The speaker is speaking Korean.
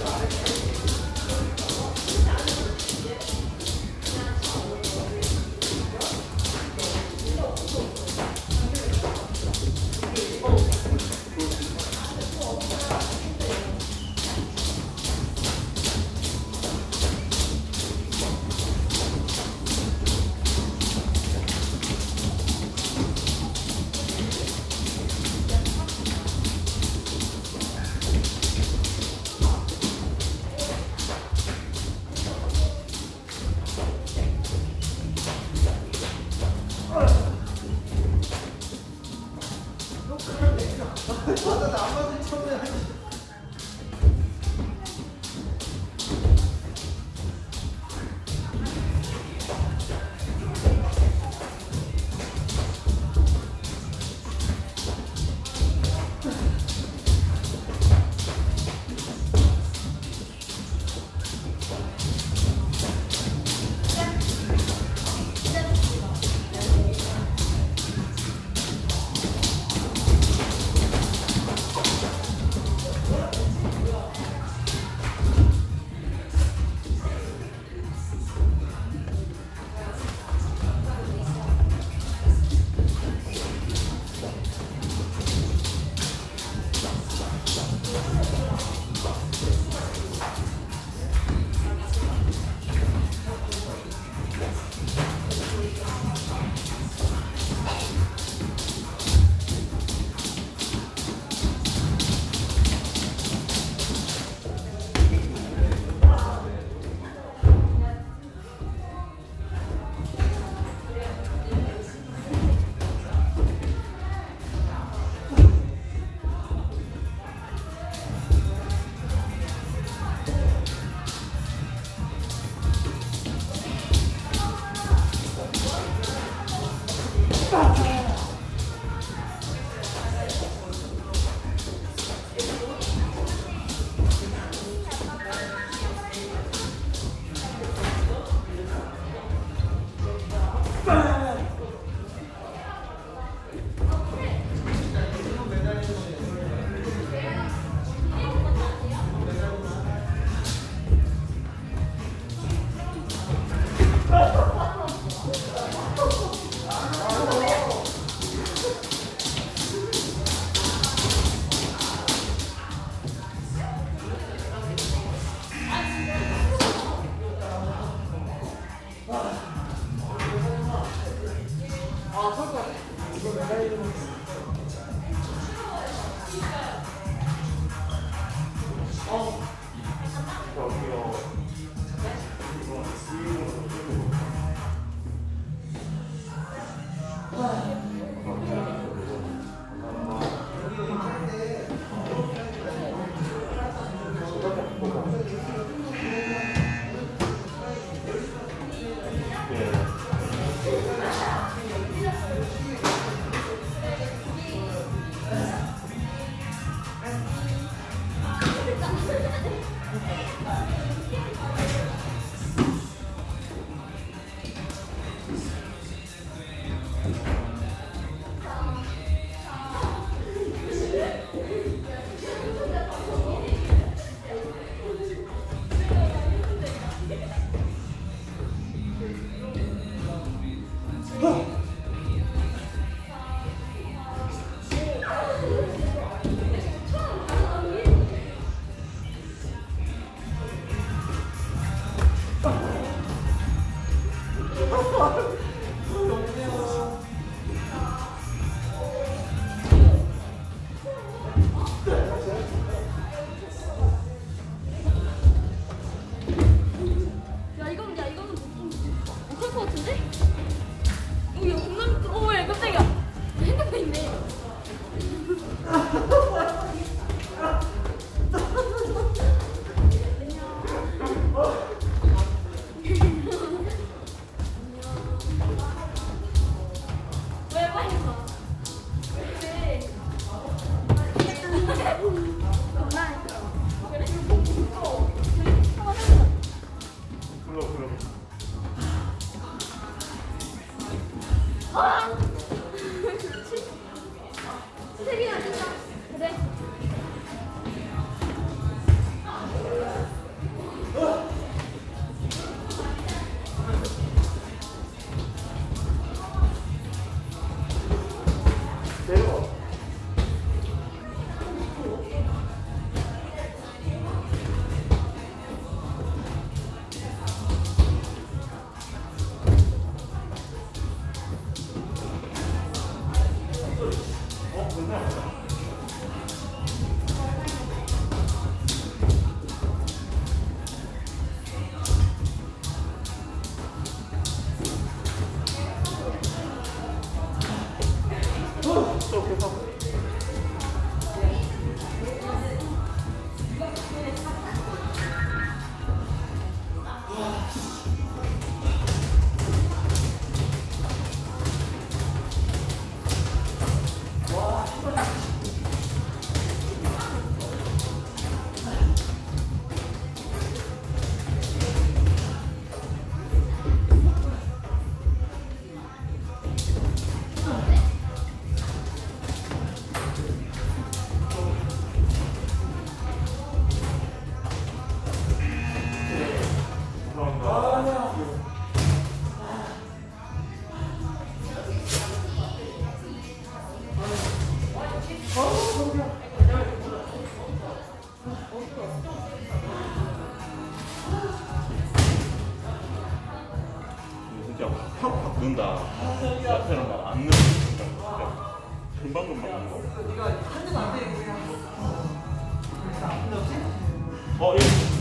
side. 어? 세리야. 확확 는다. 옆에는 막안 넣는 진짜. 금방 금방 넣는 거. 어, 예.